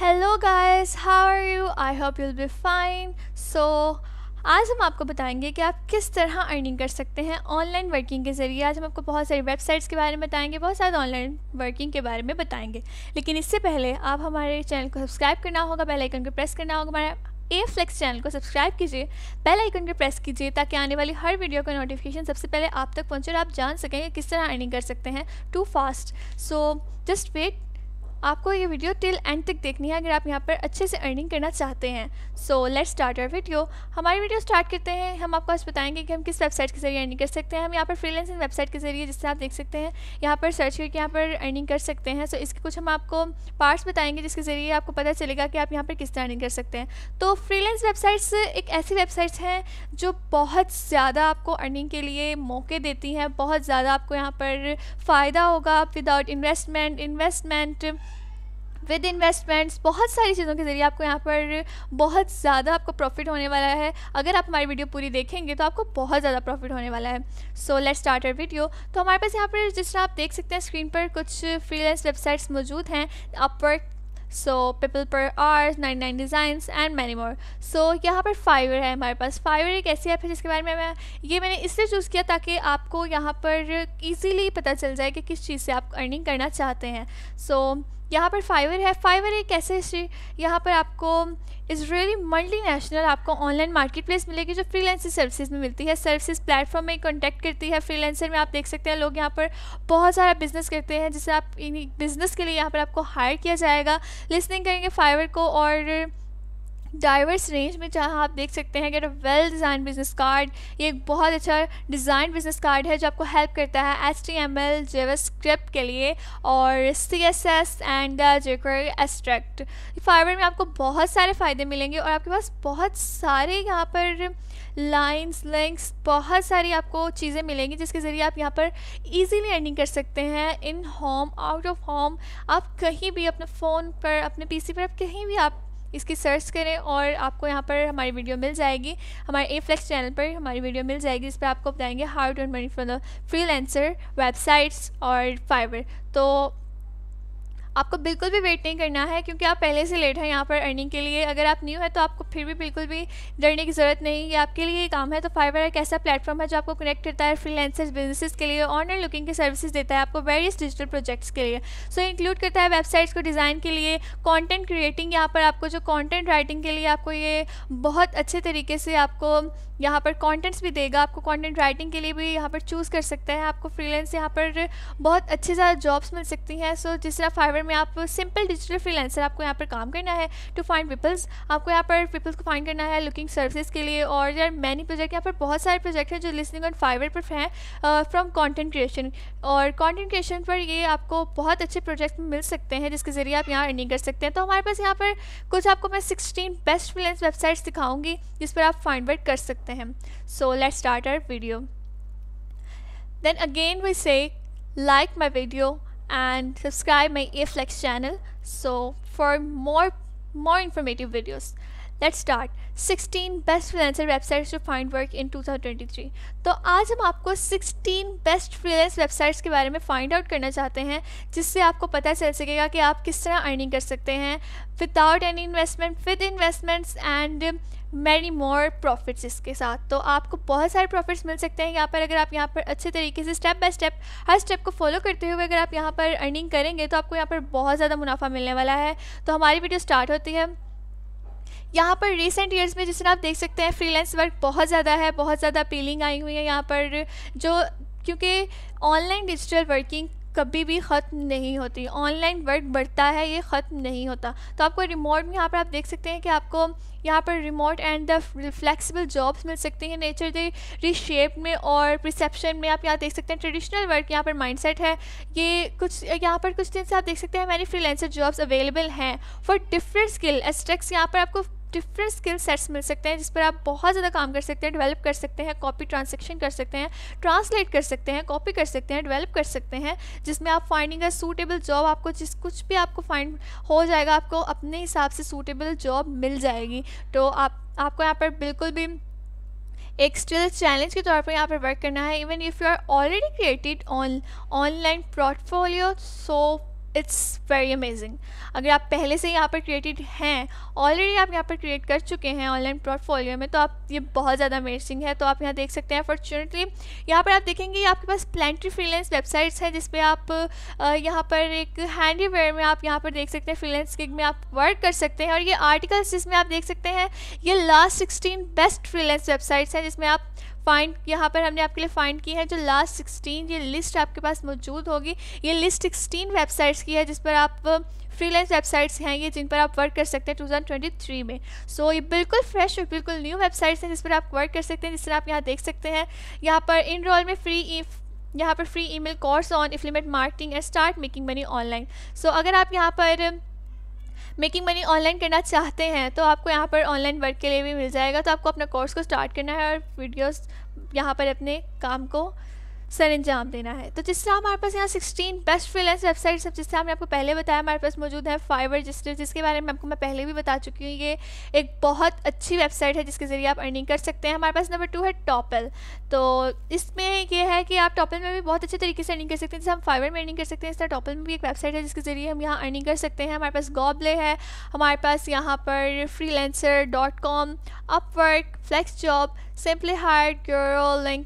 Hello guys how are you I hope you'll be fine so आज हम आपको बताएँगे कि आप किस तरह अर्निंग कर सकते हैं ऑनलाइन वर्किंग के ज़रिए। आज हम आपको बहुत सारी वेबसाइट्स के बारे में बताएँगे, बहुत सारे ऑनलाइन वर्किंग के बारे में बताएँगे। लेकिन इससे पहले आप हमारे चैनल को सब्सक्राइब करना होगा बेल आइकन को प्रेस करना होगा, हमारा ए फ्लेक्स चैनल को सब्सक्राइब कीजिए बेल आइकन को प्रेस कीजिए, ताकि आने वाली हर वीडियो का नोटिफिकेशन सबसे पहले आप तक पहुँचे और आप जान सकें कि किस तरह अर्निंग कर सकते हैं too fast so just wait आपको ये वीडियो टिल एंड तक देखनी है अगर आप यहाँ पर अच्छे से अर्निंग करना चाहते हैं। So let's start our video हमारी वीडियो स्टार्ट करते हैं। हम आपको आज बताएँगे कि हम किस वेबसाइट के ज़रिए अर्निंग कर सकते हैं। हम यहाँ पर फ्रीलांसिंग वेबसाइट के ज़रिए जिससे आप देख सकते हैं। यहाँ पर सर्च करके यहाँ पर अर्निंग कर सकते हैं। सो so, इसके कुछ हम आपको पार्ट्स बताएँगे जिसके ज़रिए आपको पता चलेगा कि आप यहाँ पर किस तरह अर्निंग कर सकते हैं। तो फ्रीलेंस वेबसाइट्स एक ऐसी वेबसाइट्स हैं जो बहुत ज़्यादा आपको अर्निंग के लिए मौके देती हैं। बहुत ज़्यादा आपको यहाँ पर फ़ायदा होगा। Without investment investment with investments बहुत सारी चीज़ों के ज़रिए आपको यहाँ पर बहुत ज़्यादा आपको प्रॉफिट होने वाला है। अगर आप हमारी वीडियो पूरी देखेंगे तो आपको बहुत ज़्यादा प्रॉफिट होने वाला है। So let start our video तो हमारे पास यहाँ पर जिस तरह आप देख सकते हैं स्क्रीन पर कुछ फ्रीलेंस वेबसाइट्स मौजूद हैं। Upwork so people per hours nine nine designs and many more so यहाँ पर फाइवर है हमारे पास। फाइवर एक ऐसी ऐप है जिसके बारे में मैं ये मैंने इसलिए चूज़ किया ताकि आपको यहाँ पर ईजीली पता चल जाए कि किस चीज़ से आप अर्निंग करना चाहते हैं। सो so, यहाँ पर फाइवर है। फाइवर एक ऐसे यहाँ पर आपको इज़ रियली मल्टी नेशनल आपको ऑनलाइन मार्केट प्लेस मिलेगी जो फ्रीलेंसिंग सर्विसेज़ में मिलती है। सर्विसेज़ प्लेटफॉर्म में कॉन्टैक्ट करती है फ्रीलांसर में। आप देख सकते हैं लोग यहाँ पर बहुत सारा बिज़नेस करते हैं जिससे आप बिज़नेस के लिए यहाँ पर आपको हायर किया जाएगा। लिसनिंग करेंगे फाइवर को और डाइवर्स रेंज में जहाँ आप देख सकते हैं कि वेल डिज़ाइन बिज़नेस कार्ड ये एक बहुत अच्छा डिज़ाइन बिज़नेस कार्ड है जो आपको हेल्प करता है H T M L script के लिए और सी एस एस एंड जेकर एस्ट्रैक्ट फाइबर में आपको बहुत सारे फ़ायदे मिलेंगे और आपके पास बहुत सारे यहाँ पर लाइंस लिंक्स बहुत सारी आपको चीज़ें मिलेंगी जिसके ज़रिए आप यहाँ पर इजीली अर्निंग कर सकते हैं in home out of home आप कहीं भी अपने फ़ोन पर, अपने पीसी पर, आप कहीं भी आप इसकी सर्च करें और आपको यहाँ पर हमारी वीडियो मिल जाएगी। हमारे ए फ्लेक्स चैनल पर हमारी वीडियो मिल जाएगी इस पर आपको बताएँगे how to money from the freelancer websites और फाइबर तो आपको बिल्कुल भी वेट नहीं करना है, क्योंकि आप पहले से लेट हैं यहाँ पर अर्निंग के लिए। अगर आप न्यू है तो आपको फिर भी बिल्कुल भी डरने की ज़रूरत नहीं। ये आपके लिए काम है तो फाइवर एक ऐसा प्लेटफॉर्म है जो आपको कनेक्ट करता है फ्रीलांसर्स बिज़नेस के लिए ऑनलाइन लुकिंग के सर्विसेज़ देता है आपको वेरियस डिजिटल प्रोजेक्ट्स के लिए। सो इंक्लूड करता है वेबसाइट्स को डिज़ाइन के लिए कॉन्टेंट क्रिएटिंग यहाँ पर आपको जो कॉन्टेंट राइटिंग के लिए आपको ये बहुत अच्छे तरीके से आपको यहाँ पर कॉन्टेंट्स भी देगा। आपको कॉन्टेंट राइटिंग के लिए भी यहाँ पर चूज़ कर सकता है। आपको फ्रीलेंस यहाँ पर बहुत अच्छे ज़्यादा जॉब्स मिल सकती हैं। सो जिस तरह फाइवर में आप सिंपल डिजिटल फ्रीलांसर आपको यहाँ पर काम करना है टू फाइंड पीपल्स आपको यहाँ पर पीपल्स को फाइंड करना है लुकिंग सर्विसेज़ के लिए और यार मैनी प्रोजेक्ट यहाँ पर बहुत सारे प्रोजेक्ट हैं जो लिसनिंग ऑन फाइवर पर हैं फ्रॉम कॉन्टेंट क्रिएशन और कॉन्टेंट क्रिएशन पर ये आपको बहुत अच्छे प्रोजेक्ट मिल सकते हैं जिसके ज़रिए आप यहाँ अर्निंग कर सकते हैं। तो हमारे पास यहाँ पर कुछ आपको मैं सिक्सटीन बेस्ट फ्रीलांस वेबसाइट्स दिखाऊँगी जिस पर आप फाइंड वर्क कर सकते हैं। So let start our video then again we say like my video and subscribe my aflex channel. So, for more more informative videos let's start 16 best freelancer websites to find work in 2023 तो आज हम आपको 16 best freelance websites के बारे में find out करना चाहते हैं, जिससे आपको पता चल सकेगा कि आप किस तरह अर्निंग कर सकते हैं without any investment with investments and many more profits इसके साथ। तो आपको बहुत सारे प्रॉफिट्स मिल सकते हैं यहाँ पर। अगर आप यहाँ पर अच्छे तरीके से स्टेप बाय स्टेप हर स्टेप को फॉलो करते हुए अगर आप यहाँ पर अर्निंग करेंगे तो आपको यहाँ पर बहुत ज़्यादा मुनाफा मिलने वाला है। तो हमारी वीडियो स्टार्ट होती है। यहाँ पर रिसेंट ईयर्स में जिस तरह आप देख सकते हैं फ्रीलांस वर्क बहुत ज़्यादा है, बहुत ज़्यादा अपीलिंग आई हुई है यहाँ पर। जो, क्योंकि ऑनलाइन डिजिटल वर्किंग कभी भी ख़त्म नहीं होती। ऑनलाइन वर्क बढ़ता है, ये ख़त्म नहीं होता। तो आपको रिमोट में यहाँ पर आप देख सकते हैं कि आपको यहाँ पर remote and the flexible jobs मिल सकती हैं। नेचर दे रिशेप में और रिसेप्शन में आप यहाँ देख सकते हैं ट्रेडिशनल वर्क यहाँ पर माइंडसेट है। ये कुछ, यहाँ पर कुछ दिन से आप देख सकते हैं मैंने फ्रीलांसर जॉब्स अवेलेबल हैं। फॉर डिफरेंट स्किल एस्ट्रेक्स यहाँ पर आपको डिफरेंट स्किल सेट्स मिल सकते हैं, जिस पर आप बहुत ज़्यादा काम कर सकते हैं डेवलप कर सकते हैं कॉपी ट्रांसेक्शन कर सकते हैं ट्रांसलेट कर सकते हैं कॉपी कर सकते हैं डेवलप कर सकते हैं, जिसमें आप फाइंडिंग अ सूटेबल जॉब आपको जिस कुछ भी आपको फाइंड हो जाएगा, आपको अपने हिसाब से सूटेबल जॉब मिल जाएगी। तो आप, आपको यहाँ पर बिल्कुल भी एक स्टिल चैलेंज के तौर पर यहाँ पर वर्क करना है। Even if you are already created on online portfolio so it's very amazing अगर आप पहले से यहाँ पर क्रिएटेड हैं ऑलरेडी आप यहाँ पर क्रिएट कर चुके हैं ऑनलाइन पोर्टफोलियो में तो आप, ये बहुत ज़्यादा अमेजिंग है। तो आप यहाँ देख सकते हैं फॉर्चुनेटली यहाँ पर आप देखेंगे, आपके पास प्लेंट्री फ्रीलेंस वेबसाइट्स हैं जिसपे आप यहाँ पर एक हैंडीवेयर में आप यहाँ पर देख सकते हैं फ्रीलेंस किक में आप वर्क कर सकते हैं। और ये आर्टिकल्स जिसमें आप देख सकते हैं, ये last sixteen best freelance websites हैं, जिसमें आप फाइंड यहाँ पर हमने आपके लिए फाइंड की है जो लास्ट सिक्सटीन ये लिस्ट आपके पास मौजूद होगी। ये लिस्ट सिक्सटीन वेबसाइट्स की है जिस पर आप फ्रीलांस वेबसाइट्स हैं ये जिन पर आप वर्क कर सकते हैं 2023 में। सो so, ये बिल्कुल फ्रेश और बिल्कुल न्यू वेबसाइट्स हैं जिस पर आप वर्क कर सकते हैं जिस तरह आप यहाँ देख सकते हैं। यहाँ पर इन रोल में फ्री यहाँ पर free email course on affiliate marketing and start making money online so अगर आप यहाँ पर मेकिंग मनी ऑनलाइन करना चाहते हैं तो आपको यहाँ पर ऑनलाइन वर्क के लिए भी मिल जाएगा। तो आपको अपना कोर्स को स्टार्ट करना है और वीडियोस यहाँ पर अपने काम को सर अंजाम देना है। तो जिस तरह हमारे पास यहाँ 16 बेस्ट फ्रीलांस वेबसाइट सब जिस तरह हमने आपको पहले बताया हमारे पास मौजूद है फाइवर रजिस्टर जिसके बारे में आपको मैं पहले भी बता चुकी हूँ ये एक बहुत अच्छी वेबसाइट है जिसके ज़रिए आप अर्निंग कर सकते हैं। हमारे पास नंबर टू है टॉपल तो इसमें यह है कि आप टॉपल में भी बहुत अच्छे तरीके से अर्निंग कर सकते हैं। जैसे हम फाइवर में अर्निंग कर सकते हैं इस तरह टॉपल में भी एक वेबसाइट है जिसके ज़रिए हम यहाँ अर्निंग कर सकते हैं। हमारे पास गॉबले है हमारे पास यहाँ पर free dot com Upwork flex job Simply Hired Girl, and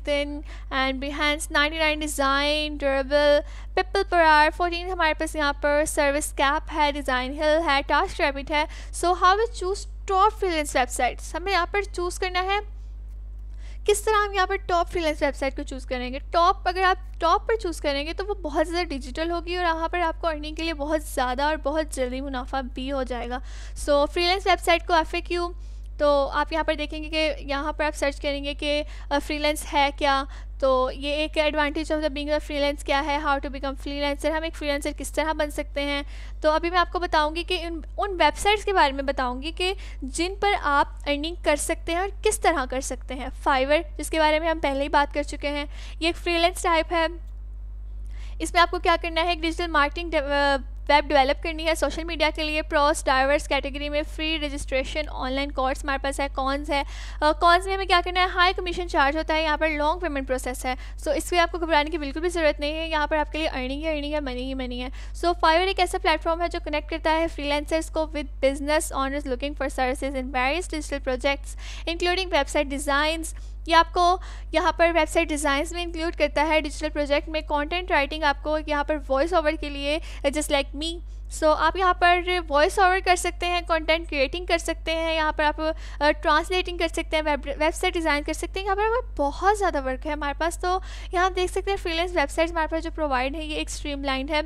and Behance 99 design Durable, people per hour 14 हमारे पास यहाँ पर सर्विस कैप है डिज़ाइन हिल है टास्क रैबिट है। So how we choose top freelance websites हमें यहाँ पर चूज़ करना है। किस तरह हम यहाँ पर टॉप फ्रीलेंस वेबसाइट को चूज़ करेंगे? टॉप अगर आप टॉप पर चूज़ करेंगे तो वो बहुत ज़्यादा डिजिटल होगी और यहाँ पर आपको अर्निंग के लिए बहुत ज़्यादा और बहुत जल्दी मुनाफा भी हो जाएगा। सो फ्रीलेंस वेबसाइट को एफ़ तो आप यहाँ पर देखेंगे कि यहाँ पर आप सर्च करेंगे कि फ्रीलेंस है क्या? तो ये एक advantage of the being freelance क्या है? हाउ टू बिकम फ्रीलेंसर हम एक फ्रीलेंसर किस तरह बन सकते हैं? तो अभी मैं आपको बताऊँगी कि उन उन वेबसाइट्स के बारे में बताऊँगी कि जिन पर आप अर्निंग कर सकते हैं और किस तरह कर सकते हैं। फाइवर जिसके बारे में हम पहले ही बात कर चुके हैं। ये एक फ्रीलेंस टाइप है। इसमें आपको क्या करना है? एक डिजिटल मार्केटिंग वेब डेवलप करनी है सोशल मीडिया के लिए प्रॉस डाइवर्स कैटेगरी में फ्री रजिस्ट्रेशन ऑनलाइन कोर्स हमारे पास है कॉन्स है। कॉन्स में हमें क्या करना है हाई कमीशन चार्ज होता है यहाँ पर लॉन्ग पेमेंट प्रोसेस है। सो so, इसमें आपको घबराने की बिल्कुल भी ज़रूरत नहीं है यहाँ पर आपके लिए अर्निंग ही अर्निंग है मनी ही मनी है। सो फाइवर एक ऐसा प्लेटफॉर्म है जो कनेक्ट करता है फ्रीलेंसर्स को with business owners looking for services in various digital projects including website designs ये आपको यहाँ पर वेबसाइट डिज़ाइंस में इंक्लूड करता है डिजिटल प्रोजेक्ट में कंटेंट राइटिंग आपको यहाँ पर वॉइस ओवर के लिए जस्ट लाइक मी सो आप यहाँ पर वॉइस ओवर कर सकते हैं कंटेंट क्रिएटिंग कर सकते हैं, यहाँ पर आप ट्रांसलेटिंग कर सकते हैं वेबसाइट डिज़ाइन कर सकते हैं। यहाँ पर बहुत ज़्यादा वर्क है हमारे पास तो यहाँ देख सकते हैं फ्रीलेंस वेबसाइट हमारे पास जो प्रोवाइड है, ये एक स्ट्रीम है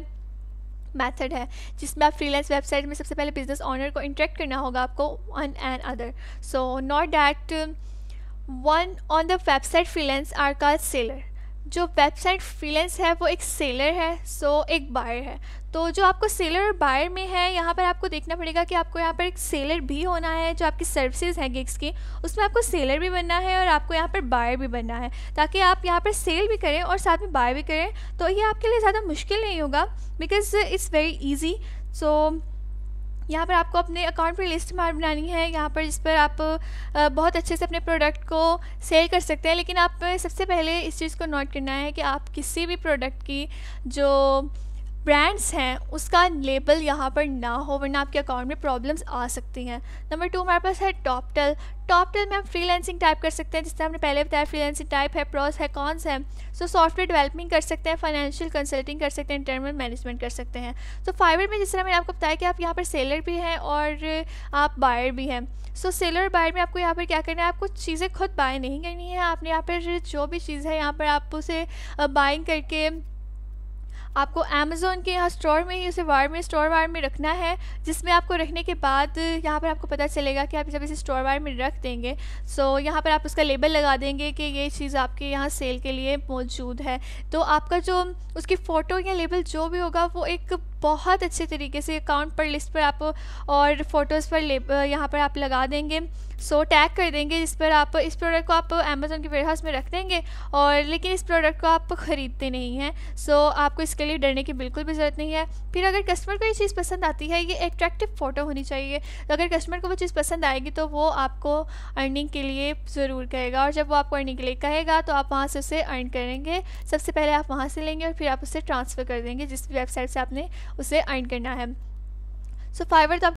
मेथड है, जिसमें आप फ्रीलेंस वेबसाइट में सबसे पहले बिज़नेस ऑनर को इंटरेक्ट करना होगा आपको one and other so not that one on the website freelancer का सेलर जो वेबसाइट फ्रीलेंस है, वो एक सेलर है सो so एक बायर है। तो जो आपको सेलर और बायर में है, यहाँ पर आपको देखना पड़ेगा कि आपको यहाँ पर एक सेलर भी होना है, जो आपकी सर्विसेज़ हैं गिग्स की। उसमें आपको सेलर भी बनना है और आपको यहाँ पर बायर भी बनना है, ताकि आप यहाँ पर सेल भी करें और साथ में बाय भी करें। तो ये आपके लिए ज़्यादा मुश्किल नहीं होगा because it's very easy so यहाँ पर आपको अपने अकाउंट पर लिस्ट मार बनानी है। यहाँ पर जिस पर आप बहुत अच्छे से अपने प्रोडक्ट को सेल कर सकते हैं, लेकिन आप सबसे पहले इस चीज़ को नोट करना है कि आप किसी भी प्रोडक्ट की जो ब्रांड्स हैं, उसका लेबल यहाँ पर ना हो, वरना आपके अकाउंट में प्रॉब्लम्स आ सकती हैं। नंबर टू हमारे पास है टॉपटल टॉपटल में हम फ्रीलांसिंग टाइप कर सकते हैं, जिससे हमने पहले बताया फ्रीलांसिंग टाइप है प्रोस है कॉन्स है। सो सॉफ्टवेयर डेवलपिंग कर सकते हैं फाइनेंशियल कंसल्टिंग कर सकते हैं इंटरनल मैनेजमेंट कर सकते हैं। तो फाइवर में जिस तरह मैंने आपको बताया कि आप यहाँ पर सेलर भी हैं और आप बायर भी हैं। सो सेलर बायर में आपको यहाँ पर क्या करना है, आपको चीज़ें खुद बाय नहीं करनी है। आपने यहाँ पर जो भी चीज़ है, यहाँ पर आप उसे बाइंग करके आपको अमेज़ोन के यहाँ स्टोर में ही, उसे वार में स्टोर वार में रखना है, जिसमें आपको रखने के बाद यहाँ पर आपको पता चलेगा कि आप जब इसे स्टोर वार में रख देंगे सो यहाँ पर आप उसका लेबल लगा देंगे कि ये चीज़ आपके यहाँ सेल के लिए मौजूद है। तो आपका जो, उसकी फ़ोटो या लेबल जो भी होगा, वो एक बहुत अच्छे तरीके से अकाउंट पर लिस्ट पर आप और फ़ोटोज़ पर यहाँ पर आप लगा देंगे। सो टैग कर देंगे, जिस पर आप, इस प्रोडक्ट को आप अमेज़ोन के वेयर हाउस में रख देंगे और, लेकिन इस प्रोडक्ट को आप ख़रीदते नहीं हैं। सो आपको इसके लिए डरने की बिल्कुल भी ज़रूरत नहीं है। फिर अगर कस्टमर को ये चीज़ पसंद आती है, ये एट्रैक्टिव फ़ोटो होनी चाहिए। तो अगर कस्टमर को वो चीज़ पसंद आएगी तो वो आपको अर्निंग के लिए ज़रूर कहेगा और जब वो आपको अर्निंग के लिए कहेगा तो आप वहाँ से उसे अर्न करेंगे। सबसे पहले आप वहाँ से लेंगे और फिर आप उसे ट्रांसफ़र कर देंगे, जिस वेबसाइट से आपने उसे अर्न करना है। सो so, फाइवर तो